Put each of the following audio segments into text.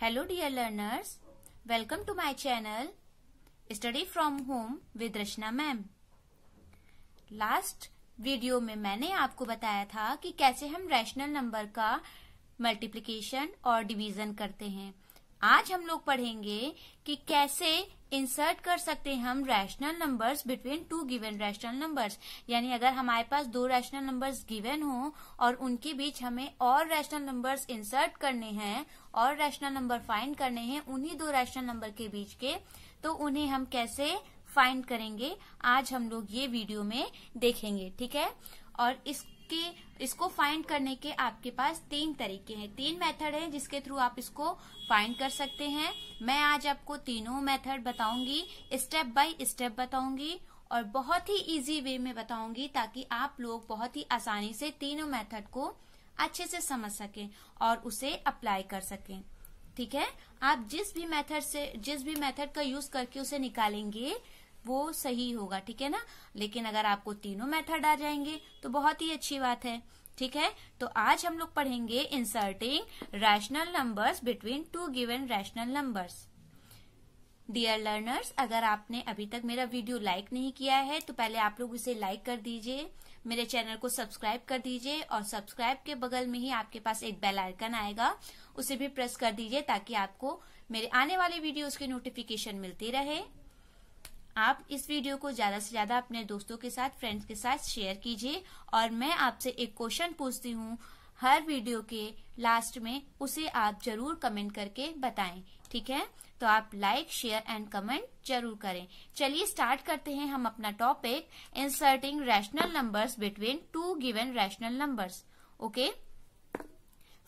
Hello dear learners, welcome to my channel Study from Home with Rachna ma'am last video में मैंने आपको बताया था कि कैसे हम रैशनल नंबर का मल्टीप्लिकेशन और डिवीज़न करते हैं। आज हम लोग पढ़ेंगे कि कैसे इंसर्ट कर सकते हैं हम rational numbers between two given rational numbers यानी अगर हमारे पास दो रैशनल नंबर्स गिवन हो और उनके बीच हमें और रैशनल नंबर्स इंसर्ट करने हैं और रैशनल नंबर फाइंड करने हैं, उन्हीं दो रैशनल नंबर के बीच के तो उन्हें हम कैसे फाइंड करेंगे, आज हम लोग ये वीडियो में देखेंगे, ठीक है? और इसके, इसको फाइंड करने के आपके पास तीन तरीके हैं, तीन मेथड है जिसके थ्रू आप इसको फाइंड कर सकते हैं। मैं आज आपको तीनों मेथड बताऊँगी स्टेप बाय स्टेप बताऊँगी, और बहुत ही इजी वे में बताऊँगी ताकि आप लोग बहुत ही आसानी से तीनों मेथड को अच्छे से समझ सकें और उसे अप्लाई कर सकें। ठीक है? आप जिस भी मेथड से, जिस भी मेथड का यूज़ करके उसे निकालेंगे, वो सही होगा, ठीक है ना? लेकिन अगर आपको तीनों मेथड आ जाएँगे तो बहुत ही अच्छी बात है, ठीक है? तो आज हम लोग पढ़ेंगे inserting rational numbers between two given rational numbers dear learners अगर आपने अभी तक मेरा वीडियो लाइक नहीं किया है तो पहले आप लोग इसे लाइक कर दीजिए। मेरे चैनल को सब्सक्राइब कर दीजिए और सब्सक्राइब के बगल में ही आपके पास एक बेल आइकन आएगा, उसे भी प्रेस कर दीजिए ताकि आपको मेरे आने वाले वीडियोस की नोटिफिकेशन मिलती रहे। आप इस वीडियो को ज़्यादा से ज़्यादा अपने दोस्तों के साथ, फ्रेंड्स के साथ शेयर कीजिए और मैं आपसे एक क्वेश्चन पूछती हूँ। हर वीडियो के लास्ट में उसे आप ज़रूर कमेंट करके बताएँ। ठीक है? तो आप लाइक शेयर एंड कमेंट ज़रूर करें। चलिए स्टार्ट करते हैं हम अपना topic inserting rational numbers between two given rational numbers okay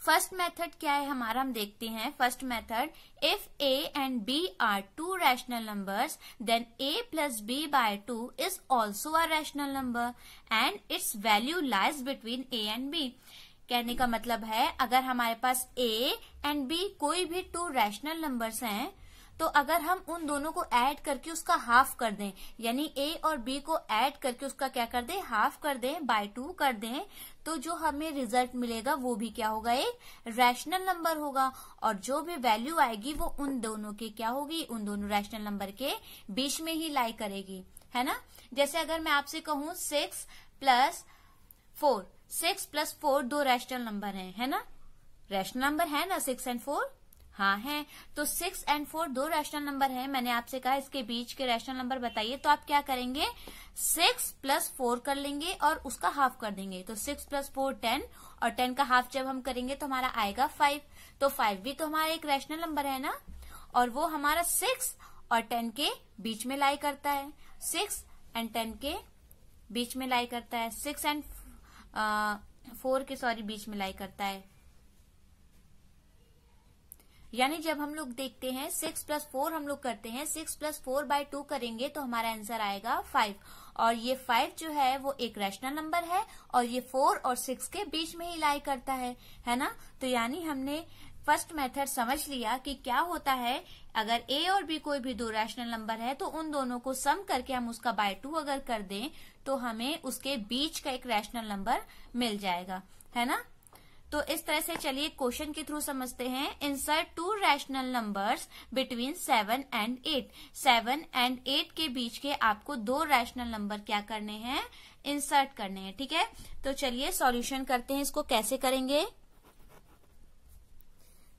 first method क्या है हमारा? हम देखते हैं first method if A and B are two rational numbers then A plus B by two is also a rational number and its value lies between A and B कहने का मतलब है, अगर हमारे पास ए एंड बी कोई भी to rational numbers हैं तो अगर हम उन दोनों को ऐड करके उसका हाफ़ कर दें, यानी ए और बी को ऐड करके उसका क्या कर दें हाफ़ कर दें बाय टू कर दें तो जो हमें रिज़ल्ट मिलेगा वो भी क्या होगा? एक रैशनल नंबर होगा, और जो भी वैल्यू आएगी वो उन दोनों के क्या होगी? उन दोनों रैशनल नंबर के बीच में ही लाई करेगी, है ना? जैसे अगर मैं आपसे कहूँ six plus four six plus four दो रैशनल नंबर है है ना? रैशनल नंबर है ना सिक्स एंड फोर हाँ है। तो सिक्स एंड फोर दो रैशनल नंबर है। मैंने आपसे कहा इसके बीच के रैशनल नंबर बताइए तो आप क्या करेंगे? सिक्स प्लस फोर कर लेंगे और उसका हाफ़ कर देंगे। तो सिक्स प्लस फोर टेन और टेन का हाफ़ जब हम करेंगे तो हमारा आएगा फाइव तो फाइव भी तो हमारा एक रैशनल नंबर है ना? और वो हमारा सिक्स और टेन के बीच में लाई करता है। सिक्स एंड टेन के बीच में लाई करता है। सिक्स एंड फोर के सॉरी बीच में लाई करता है। यानी जब हम लोग देखते हैं सिक्स प्लस फोर हम लोग करते हैं six plus four by two करेंगे तो हमारा आंसर आएगा फाइव और ये फाइव जो है, वो एक रैशनल नंबर है और ये फोर और सिक्स के बीच में ही लाई करता है है ना? तो यानी हमने फ़र्स्ट मेथड समझ लिया कि क्या होता है, अगर ए और बी कोई भी दो रैशनल नंबर है तो उन दोनों को सम करके हम उसका बाय टू अगर कर दें तो हमें उसके बीच का एक रैशनल नंबर मिल जाएगा, है ना? तो इस तरह से चलिए क्वेश्चन के थ्रू समझते हैं। Insert two rational numbers between seven and eight seven and eight के बीच के आपको दो रैशनल नंबर क्या करने हैं? इंसर्ट करने हैं, ठीक है? तो चलिए सॉल्यूशन करते हैं, इसको कैसे करेंगे?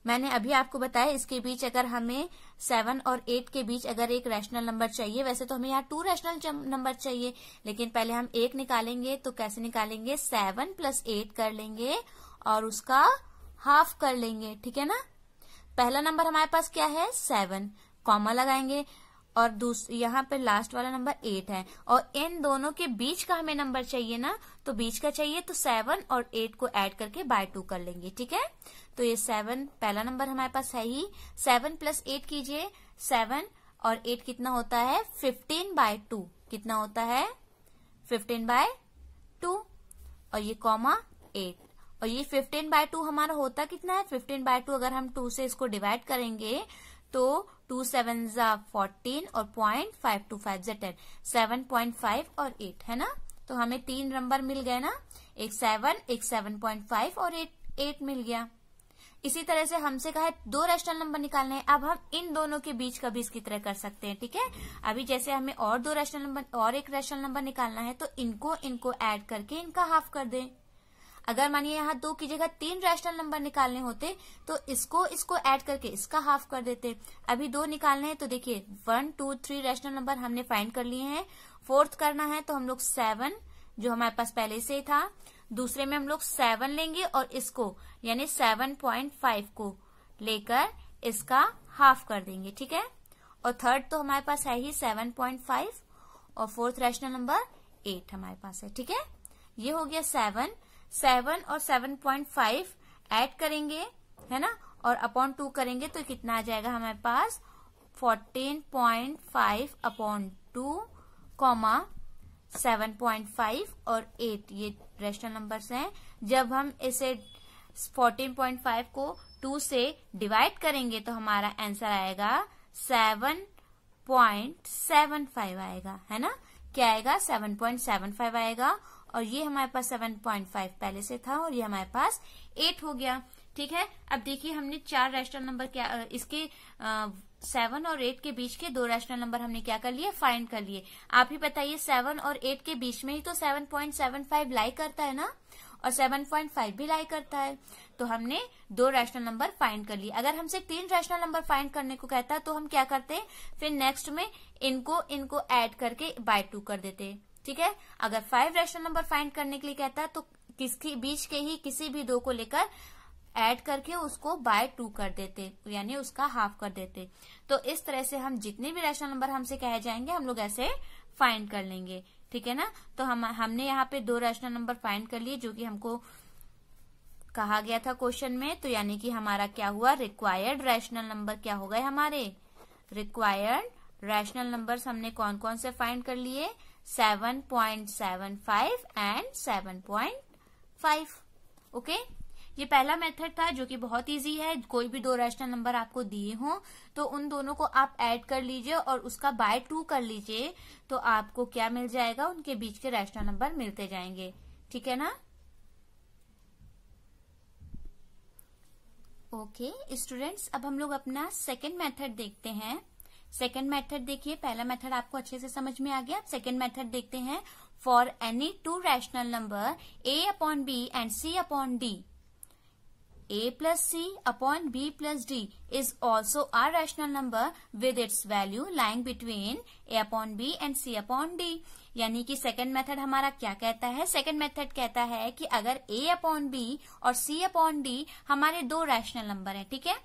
मैंने अभी आपको बताया, इसके बीच अगर हमें सेवन और एट के बीच अगर एक रैशनल नंबर चाहिए, वैसे तो हमें यहाँ टू रैशनल नंबर चाहिए, लेकिन पहले हम एक निकालेंगे तो कैसे निकालेंगे? सेवन प्लस एट कर लेंगे और उसका हाफ़ कर लेंगे, ठीक है ना? पहला नंबर हमारे पास क्या है? सेवन कॉमा लगाएँगे और दूसरा यहाँ पे लास्ट वाला नंबर एट है। और इन दोनों के बीच का हमें नंबर चाहिए ना तो बीच का चाहिए तो सेवन और एट को ऐड करके बाय टू कर लेंगे, ठीक है? तो ये सेवन पहला नंबर हमारे पास है ही। सेवन प्लस एट कीजिए सेवन और एट कितना होता है? फिफ्टीन बाय टू कितना होता है? फिफ्टीन बाय टू और ये कॉमा एट और ये 15 बाय टू हमारा होता कितना है? 15 बाय टू अगर हम टू से इसको डिवाइड करेंगे तो टू सेवन जा फोर्टीन और पॉइंट फाइव टू फाइव जा टेन सेवन पॉइंट फाइव और एट है ना? तो हमें तीन नंबर मिल गए ना? एक सेवन एक सेवन पॉइंट फाइव और एट एट मिल गया. इसी तरह से हमसे कहा है, दो रैशनल नंबर निकालने हैं। अब हम इन दोनों के बीच का भी इसकी तरह कर सकते हैं, ठीक है? अभी जैसे हमें और दो रैशनल नंबर और एक रैशनल नंबर निकालना है तो इनको इनको ऐड करके इनका हाफ़ कर दें। अगर मानिए यहाँ दो की जगह तीन रैशनल नंबर निकालने होते तो इसको इसको ऐड करके इसका हाफ़ कर देते। अभी दो निकालने हैं तो देखिए one two three rational number हमने फाइंड कर लिए हैं। फोर्थ करना है तो हम लोग सेवन जो हमारे पास पहले से ही था, दूसरे में हम लोग सेवन लेंगे और इसको, यानी सेवन पॉइंट फाइव को लेकर इसका हाफ़ कर देंगे, ठीक है? और थर्ड तो हमारे पास है ही सेवन पॉइंट फाइव और फोर्थ रैशनल नंबर एट हमारे पास है, ठीक है? ये हो गया सेवन सेवन और सेवन पॉइंट फाइव एड करेंगे, है ना? और अपॉन टू करेंगे तो कितना आ जाएगा हमारे पास? Fourteen point five upon two comma seven point five और एट, ये रेशनल नंबर्स हैं। जब हम इसे फोर्टीन पॉइंट फाइव को टू से डिवाइड करेंगे तो हमारा आंसर आएगा सेवन पॉइंट सेवन फाइव आएगा, है ना? क्या आएगा? सेवन पॉइंट सेवन फाइव आएगा और ये हमारे पास सेवन पॉइंट फाइव पहले से था और ये हमारे पास एट हो गया। ठीक है? अब देखिए हमने चार रैशनल नंबर क्या इसके सेवन और एट के बीच के दो रैशनल नंबर हमने क्या कर लिए? फाइंड कर लिए। आप ही बताइए सेवन और एट के बीच में ही तो seven point seven five lie करता है ना? और सेवन पॉइंट फाइव भी लाई करता है। तो हमने दो रैशनल नंबर फाइंड कर लिए। अगर हमसे तीन रैशनल नंबर फाइंड करने को कहता तो हम क्या करते फिर नेक्स्ट में इनको इनको एड करके बाय टू कर देते ठीक है? अगर फाइव रैशनल नंबर फाइंड करने के लिए कहता है तो किसके, बीच के ही किसी भी दो को लेकर ऐड करके उसको बाय टू कर देते, यानी उसका हाफ़ कर देते। तो इस तरह से हम जितने भी रैशनल नंबर हमसे कहे जाएँगे, हम लोग ऐसे फाइंड कर लेंगे। ठीक है ना? तो हम, हमने यहाँ पे दो रैशनल नंबर फाइंड कर लिए, जो कि हमको कहा गया था क्वेश्चन में तो यानी कि हमारा क्या हुआ? रिक्वायर्ड रैशनल नंबर क्या हो गए हमारे? रिक्वायर्ड रैशनल नंबर्स हमने कौन कौन से फाइंड कर लिए? Seven point seven five and seven point five okay ये पहला मेथड था जो कि बहुत इजी है। कोई भी दो रैशनल नंबर आपको दिए हों तो उन दोनों को आप ऐड कर लीजिए और उसका बाय टू कर लीजिए तो आपको क्या मिल जाएगा? उनके बीच के रैशनल नंबर मिलते जाएँगे। ठीक है ना? ओके okay, स्टूडेंट्स अब हम लोग अपना सेकेंड मेथड देखते हैं। सेकेंड मेथड देखिए, पहला मेथड आपको अच्छे से समझ में आ गया। अब सेकेंड मेथड देखते हैं। For any two rational number A upon B and C upon D A plus C upon B plus D is also are rational number with its value lying between A upon B and C upon D यानी कि second method हमारा क्या कहता है? Second method कहता है कि अगर ए अपॉन बी और सी अपॉन डी हमारे दो रैशनल नंबर है, ठीक है?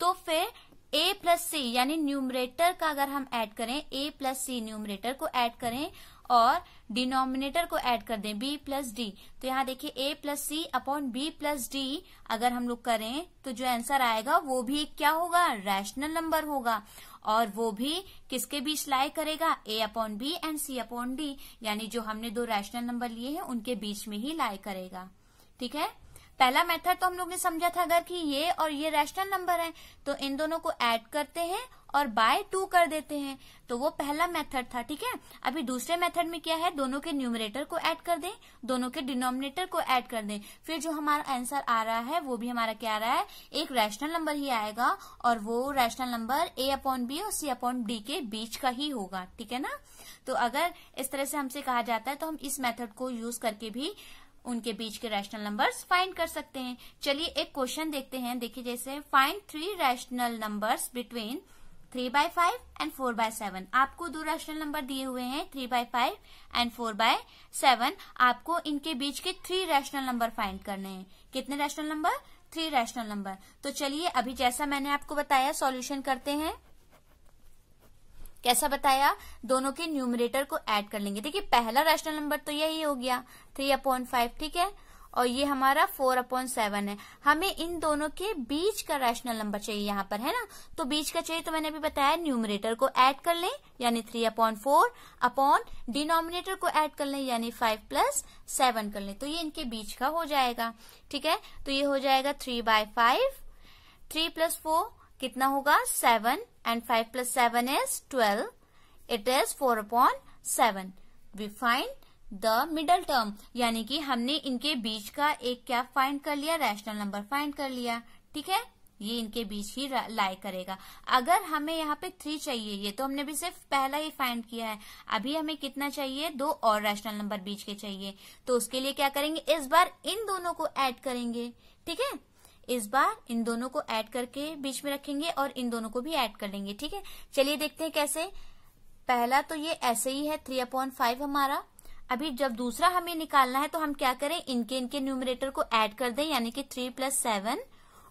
तो फिर a प्लस सी यानी न्यूमरेटर का अगर हम ऐड करें, a प्लस सी न्यूमरेटर को ऐड करें और डिनोमिनेटर को ऐड कर दें, b प्लस डी तो यहाँ देखिए, a plus C upon B plus D अगर हम लोग करें तो जो आंसर आएगा, वो भी क्या होगा? रैशनल नंबर होगा। और वो भी किसके बीच लाई करेगा? A upon B and C upon D यानी जो हमने दो रैशनल नंबर लिए हैं, उनके बीच में ही लाई करेगा। ठीक है? पहला मेथड तो हम लोग ने समझा था अगर कि ये और ये रैशनल नंबर है तो इन दोनों को ऐड करते हैं और बाय टू कर देते हैं। तो वो पहला मेथड था, ठीक है? अभी दूसरे मेथड में क्या है? दोनों के न्यूमरेटर को ऐड कर दें, दोनों के डिनोमिनेटर को ऐड कर दें। फिर जो हमारा आंसर आ रहा है, वो भी हमारा क्या आ रहा है? एक रैशनल नंबर ही आएगा और वो rational number A upon B और सी अपॉन डी के बीच का ही होगा, ठीक है ना? तो अगर इस तरह से हमसे कहा जाता है तो हम इस मेथड को यूज़ करके भी उनके बीच के रैशनल नंबर्स फाइंड कर सकते हैं। चलिए एक क्वेश्चन देखते हैं। देखिए जैसे find three rational numbers between three by five and four by seven आपको दो रैशनल नंबर दिए हुए हैं three by five and four by seven आपको इनके बीच के थ्री रैशनल नंबर फाइंड करने हैं। कितने rational number three rational number तो चलिए, अभी जैसा मैंने आपको बताया सॉल्यूशन करते हैं। कैसा बताया? दोनों के न्यूमरेटर को ऐड कर लेंगे। देखिए, पहला रैशनल नंबर तो यही हो गया थ्री अपॉइंट फाइव ठीक है? और ये हमारा फोर अपॉन सेवन है। हमें इन दोनों के बीच का रैशनल नंबर चाहिए यहाँ पर, है ना? तो बीच का चाहिए तो मैंने अभी बताया न्यूमरेटर को ऐड कर लें, यानी three upon four upon denominator को ऐड कर लें, यानी फाइव प्लस सेवन कर लें। तो ये इनके बीच का हो जाएगा, ठीक है? तो ये हो जाएगा three by five three plus four कितना होगा? Seven and five plus seven is twelve it is four upon seven we find the middle term यानी कि हमने इनके बीच का एक क्या फाइंड कर लिया? रैशनल नंबर फाइंड कर लिया। ठीक है? ये इनके बीच ही लाई करेगा। अगर हमें यहाँ पे थ्री चाहिए, ये तो हमने भी सिर्फ़ पहला ही फाइंड किया है। अभी हमें कितना चाहिए? दो और रैशनल नंबर बीच के चाहिए। तो उसके लिए क्या करेंगे? इस बार इन दोनों को ऐड करेंगे। ठीक है? इस बार इन दोनों को ऐड करके बीच में रखेंगे और इन दोनों को भी ऐड कर लेंगे, ठीक है? चलिए देखते हैं कैसे। पहला तो ये ऐसे ही है थ्री अपॉइंट फाइव हमारा। अभी जब दूसरा हमें निकालना है तो हम क्या करें? इनके इनके न्यूमरेटर को ऐड कर दें, यानी कि थ्री प्लस सेवन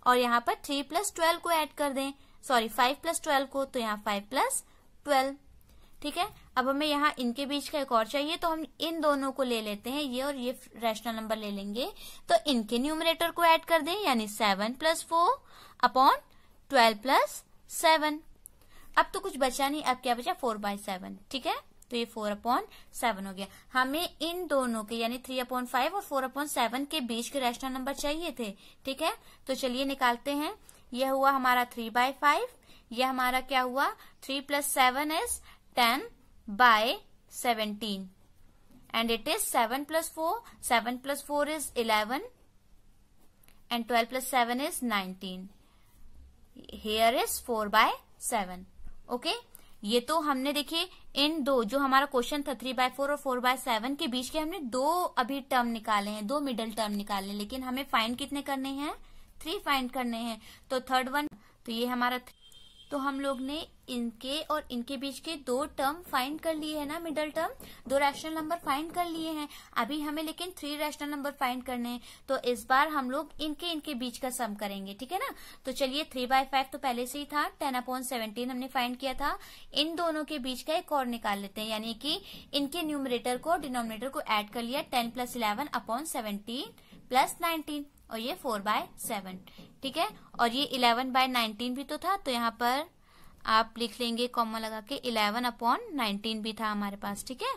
और यहाँ पर थ्री प्लस ट्वेल्व को ऐड कर दें। सॉरी फाइव प्लस ट्वेल्व को तो यहाँ फाइव प्लस ट्वेल्व ठीक है? अब हमें यहाँ इनके बीच का एक और चाहिए तो हम इन दोनों को ले लेते हैं, ये और ये रैशनल नंबर ले लेंगे। तो इनके न्यूमरेटर को ऐड कर दें, यानी seven plus four upon twelve plus seven अब तो कुछ बचा नहीं, अब क्या बचा? फोर बाय सेवन ठीक है? तो ये फोर अपॉन सेवन हो गया। हमें इन दोनों के, यानी थ्री अपॉन फाइव और फोर अपॉन सेवन के बीच के रैशनल नंबर चाहिए थे, ठीक है? तो चलिए निकालते हैं। यह हुआ हमारा थ्री बाय फाइव यह हमारा क्या हुआ? Three plus seven is ten by seventeen and it is seven plus four seven plus four is eleven and twelve plus seven is nineteen here is four by seven okay ये तो हमने देखिए, इन दो, जो हमारा क्वेश्चन था three by four और four by seven के बीच के हमने दो अभी टर्म निकाले हैं, दो मिडल टर्म निकाले हैं, लेकिन हमें फाइंड कितने करने हैं? थ्री फाइंड करने हैं। तो थर्ड वन तो ये हमारा तो हम लोग ने इनके और इनके बीच के दो टर्म फाइंड कर लिए है ना मिडल टर्म दो रैशनल नंबर फाइंड कर लिए हैं। अभी हमें लेकिन थ्री रैशनल नंबर फाइंड करने हैं। तो इस बार हम लोग इनके इनके बीच का सम करेंगे, ठीक है ना? तो चलिए थ्री बाय फाइव तो पहले से ही था। टेन अपॉन सेवनटीन हमने फाइंड किया था। इन दोनों के बीच का एक और निकाल लेते हैं, यानी कि इनके न्यूमरेटर को डिनोमिनेटर को एड कर लिया। Ten plus eleven upon seventeen plus nineteen और ये फोर बाय सेवन ठीक है? और ये इलेवन बाय नाइनटीन भी तो था तो यहाँ पर आप लिख लेंगे कॉमा लगा के इलेवन अपॉन नाइनटीन भी था हमारे पास, ठीक है?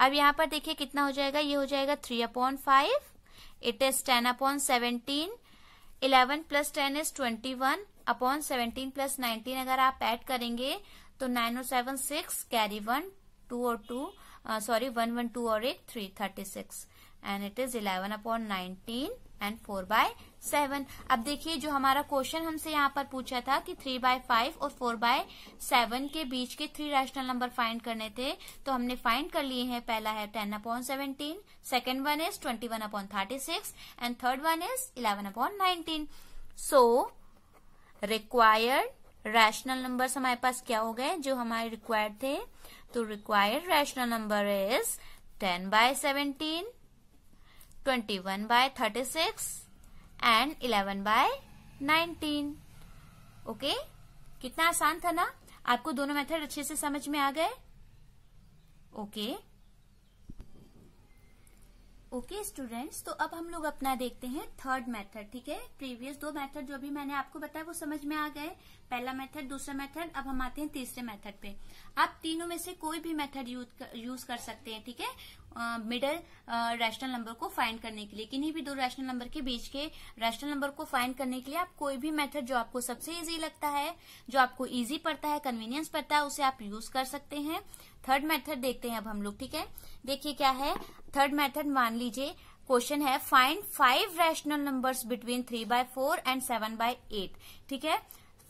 अब यहाँ पर देखिए कितना हो जाएगा, ये हो जाएगा three upon five it is ten upon seventeen eleven plus ten is twenty one upon seventeen plus nineteen अगर आप ऐड करेंगे तो नाइन और seven six carry one two और two sorry one one two और एक three thirty six and it is eleven upon nineteen and four by seven अब देखिए, जो हमारा क्वेश्चन हमसे यहाँ पर पूछा था कि थ्री बाय फाइव और फोर बाय सेवन के बीच के थ्री रैशनल नंबर फाइंड करने थे तो हमने फाइंड कर लिए हैं। पहला है ten upon seventeen second one is twenty one upon thirty six and third one is eleven upon nineteen so required rational number हमारे पास क्या हो गए? जो हमारे रिक्वायर्ड थे तो required rational number is ten by seventeen 21 by 36 and 11 by 19 okay okay? कितना आसान था ना? आपको दोनों मेथड अच्छे से समझ में आ गए? ओके ओके स्टूडेंट्स तो अब हम लोग अपना देखते हैं थर्ड मेथड ठीक है? प्रीवियस दो मेथड जो भी मैंने आपको बताया, वो समझ में आ गए। पहला मेथड दूसरा मेथड अब हम आते हैं तीसरे मेथड पे। आप तीनों में से कोई भी मेथड यूज़ कर, सकते हैं ठीक है? मिडल रैशनल नंबर को फाइंड करने के लिए। किन्हीं भी दो रैशनल नंबर के बीच के रैशनल नंबर को फाइंड करने के लिए आप कोई भी मेथड जो आपको सबसे इजी लगता है जो आपको इजी पड़ता है कन्वीनियंस पड़ता है उसे आप यूज़ कर सकते हैं। थर्ड मेथड देखते हैं अब हम लोग ठीक है? देखिए क्या है? थर्ड मेथड मान लीजिए क्वेश्चन है find five rational numbers between three by four and seven by eight ठीक है?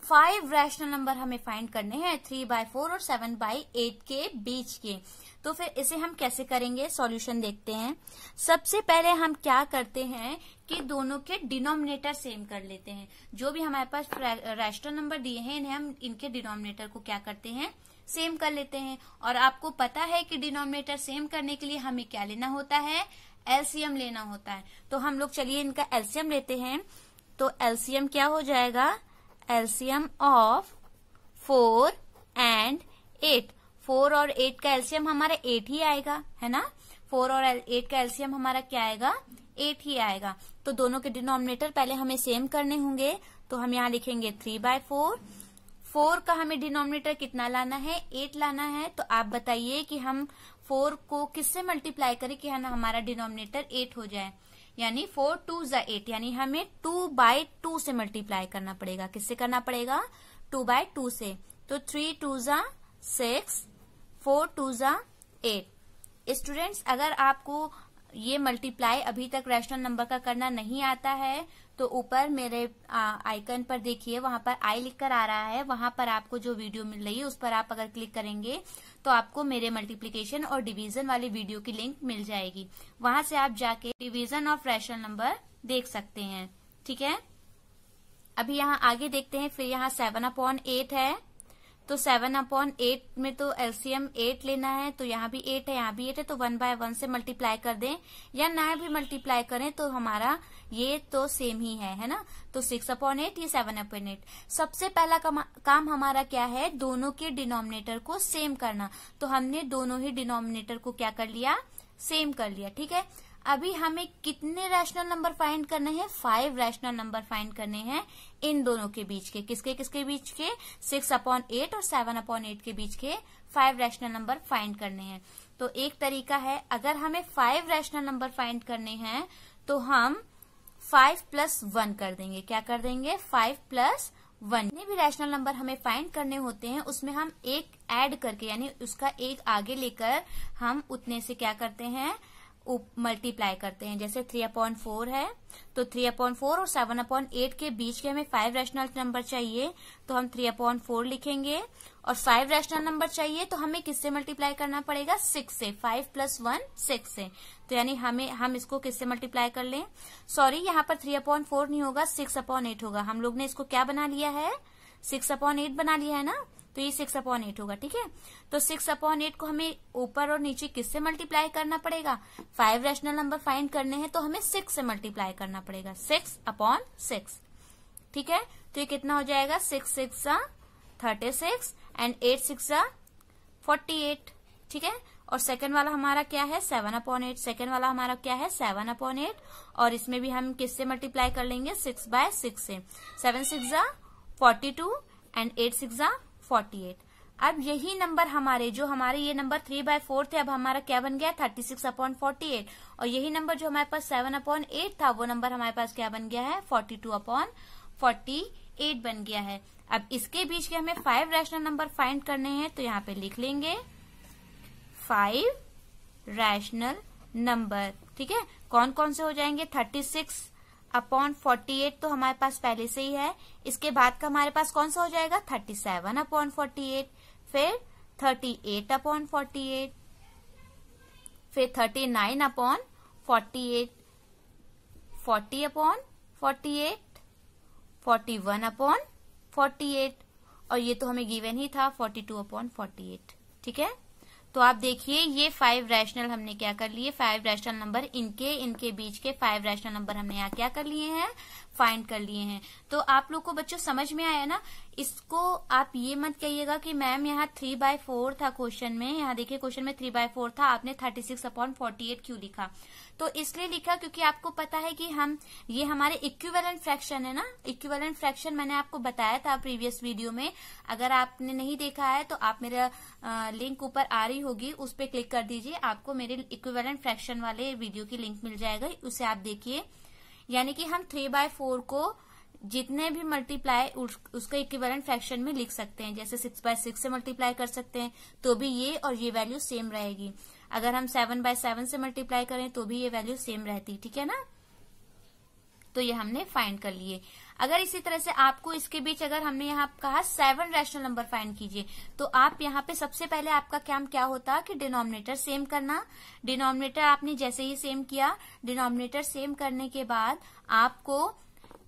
फाइव रैशनल नंबर हमें फाइंड करने हैं थ्री बाय फोर और सेवन बाय एट के बीच के। तो फिर इसे हम कैसे करेंगे? सॉल्यूशन देखते हैं। सबसे पहले हम क्या करते हैं कि दोनों के डिनोमिनेटर सेम कर लेते हैं। जो भी हमारे पास रैशनल नंबर दिए हैं, इन्हें हम इनके डिनोमिनेटर को क्या करते हैं? सेम कर लेते हैं। और आपको पता है कि डिनोमिनेटर सेम करने के लिए हमें क्या लेना होता है? एलसीएम लेना होता है। तो हम लोग चलिए इनका एलसीएम लेते हैं। तो एलसीएम क्या हो जाएगा? LCM of four and eight four और एट का एलसीएम हमारा एट ही आएगा, है ना? फोर और एट का एलसीएम हमारा क्या आएगा? एट ही आएगा। तो दोनों के डिनोमिनेटर पहले हमें सेम करने होंगे तो हम यहाँ लिखेंगे थ्री बाय फोर फोर का हमें डिनोमिनेटर कितना लाना है? एट लाना है। तो आप बताइए कि हम फोर को किससे मल्टीप्लाई करें कि हमारा डिनोमिनेटर एट हो जाए। यानी फोर टू जा एट यानी हमें टू बाय टू से मल्टीप्लाई करना पड़ेगा। किससे करना पड़ेगा? टू बाय टू से। तो थ्री टू जा सिक्स फोर टू जा एट स्टूडेंट्स अगर आपको ये मल्टीप्लाई अभी तक रैशनल नंबर का करना नहीं आता है तो ऊपर मेरे आइकन पर देखिए, वहाँ पर आई लिखकर आ रहा है। वहाँ पर आपको जो वीडियो मिल रही है, उस पर आप अगर क्लिक करेंगे तो आपको मेरे मल्टीप्लीकेशन और डिवीज़न वाले वीडियो की लिंक मिल जाएगी। वहाँ से आप जाके डिवीज़न ऑफ़ रैशनल नंबर देख सकते हैं। ठीक है? अभी यहाँ आगे देखते हैं, फिर यहाँ सेवन अपॉन एट है। तो सेवन अपॉन एट में तो एलसीएम एट लेना है तो यहाँ भी एट है, यहाँ भी एट है तो वन बाय वन से मल्टीप्लाई कर दें, या ना भी मल्टीप्लाई करें तो हमारा ये तो सेम ही है है ना? तो सिक्स अपॉन एट ये सेवन अपॉन एट सबसे पहला काम हमारा क्या है? दोनों के डिनोमिनेटर को सेम करना। तो हमने दोनों ही डिनोमिनेटर को क्या कर लिया? सेम कर लिया, ठीक है? अभी हमें कितने रैशनल नंबर फाइंड करने हैं? फाइव रैशनल नंबर फाइंड करने हैं इन दोनों के बीच के। किसके किसके बीच के? सिक्स अपॉन एट और सेवन अपॉन एट के बीच के फाइव रैशनल नंबर फाइंड करने हैं। तो एक तरीका है, अगर हमें फाइव रैशनल नंबर फाइंड करने हैं तो हम फाइव प्लस वन कर देंगे। क्या कर देंगे? फाइव प्लस वन जितने भी रैशनल नंबर हमें फाइंड करने होते हैं, उसमें हम एक ऐड करके, यानी उसका एक आगे लेकर हम उतने से क्या करते हैं? मल्टीप्लाई करते हैं। जैसे थ्री अपॉइंट फोर है तो थ्री अपॉइंट फोर और सेवन अपॉइंट एट के बीच के हमें फाइव रैशनल नंबर चाहिए तो हम थ्री अपॉइंट फोर लिखेंगे। और फाइव रैशनल नंबर चाहिए तो हमें किससे मल्टीप्लाई करना पड़ेगा? सिक्स से। फाइव प्लस वन सिक्स से। तो यानी हमें हम इसको किससे मल्टीप्लाई कर लें? सॉरी यहाँ पर थ्री अपॉइंट फोर नहीं होगा सिक्स अपॉन एट होगा। हम लोग ने इसको क्या बना लिया है? सिक्स अपॉन एट बना लिया है ना? तो ये सिक्स अपॉन एट होगा, ठीक है? तो सिक्स अपॉन एट को हमें ऊपर और नीचे किससे मल्टीप्लाई करना पड़ेगा? फाइव रैशनल नंबर फाइंड करने हैं तो हमें सिक्स से मल्टीप्लाई करना पड़ेगा। सिक्स अपॉन सिक्स ठीक है? तो ये कितना हो जाएगा? Six six thirty six and eight six forty eight ठीक है? और सेकंड वाला हमारा क्या है? सेवन अपॉन एट सेकेंड वाला हमारा क्या है? सेवन अपॉन एट और इसमें भी हम किससे मल्टीप्लाई कर लेंगे? सिक्स बाय सिक्स से। Seven six forty two and eight six forty eight. अब यही नंबर हमारे, जो हमारे ये नंबर थ्री बाय फोर थे, अब हमारा क्या बन गया? Thirty six upon forty eight और यही नंबर जो हमारे पास सेवन अपॉन एट था, वो नंबर हमारे पास क्या बन गया है? Forty two upon forty eight बन गया है। अब इसके बीच के हमें फाइव रैशनल नंबर फाइंड करने हैं तो यहाँ पे लिख लेंगे। फाइव रैशनल नंबर ठीक है? कौन कौन से हो जाएँगे? Thirty six upon forty eight तो हमारे पास पहले से ही है। इसके बाद का हमारे पास कौन सा हो जाएगा? Thirty seven upon forty eight, फिर thirty eight upon forty eight, फिर thirty nine upon forty eight, forty upon forty eight, forty one upon forty eight, और ये तो हमें गिवन ही था, forty two upon forty eight. ठीक है? तो आप देखिए, ये फाइव रैशनल हमने क्या कर लिए? फाइव रैशनल नंबर इनके इनके बीच के फाइव रैशनल नंबर हमने यहाँ क्या कर लिए हैं? फाइंड कर लिए हैं। तो आप लोग को बच्चों समझ में आया ना? इसको आप ये मत कहिएगा कि मैम यहाँ थ्री बाय फोर था क्वेश्चन में। यहाँ देखिए क्वेश्चन में थ्री बाय फोर था। आपने thirty six upon forty eight क्यों लिखा? तो इसलिए लिखा क्योंकि आपको पता है कि हम, ये हमारे इक्विवेलेंट फ्रैक्शन है ना? इक्विवेलेंट फ्रैक्शन मैंने आपको बताया था प्रीवियस वीडियो में। अगर आपने नहीं देखा है तो आप मेरा लिंक ऊपर आ रही होगी। उस पर क्लिक कर दीजिए। आपको मेरे इक्विवेलेंट फ्रैक्शन वाले वीडियो की लिंक मिल जाएगा। उसे आप देखिए। यानी कि हम थ्री बाय फोर को जितने भी मल्टीप्लाई उस, उसका इक्विवेलेंट फ्रैक्शन में लिख सकते हैं। जैसे सिक्स बाय सिक्स से मल्टीप्लाई कर सकते हैं तो भी ये और ये वैल्यू सेम रहेगी। अगर हम सेवन बाय सेवन से मल्टीप्लाई करें तो भी ये वैल्यू सेम रहती ठीक है ना? तो ये हमने फाइंड कर लिए। अगर इसी तरह से आपको इसके बीच अगर हमने यहाँ कहा सेवन रैशनल नंबर फाइंड कीजिए तो आप यहाँ पे सबसे पहले आपका काम क्या होता कि डिनोमिनेटर सेम करना। डिनोमिनेटर आपने जैसे ही सेम किया डिनोमिनेटर सेम करने के बाद आपको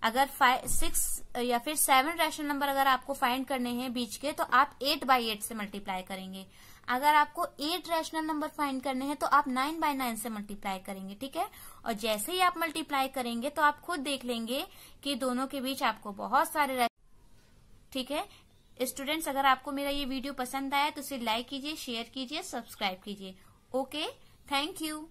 अगर फाइव सिक्स या फिर सेवन रैशनल नंबर अगर आपको फाइंड करने हैं बीच के तो आप एट बाई एट से मल्टीप्लाई करेंगे। अगर आपको एट रैशनल नंबर फाइंड करने हैं तो आप नाइन बाय नाइन से मल्टीप्लाई करेंगे, ठीक है? और जैसे ही आप मल्टीप्लाई करेंगे तो आप खुद देख लेंगे कि दोनों के बीच आपको बहुत सारे ठीक है? स्टूडेंट्स अगर आपको मेरा ये वीडियो पसंद आया तो इसे लाइक कीजिए शेयर कीजिए सब्सक्राइब कीजिए। Okay thank you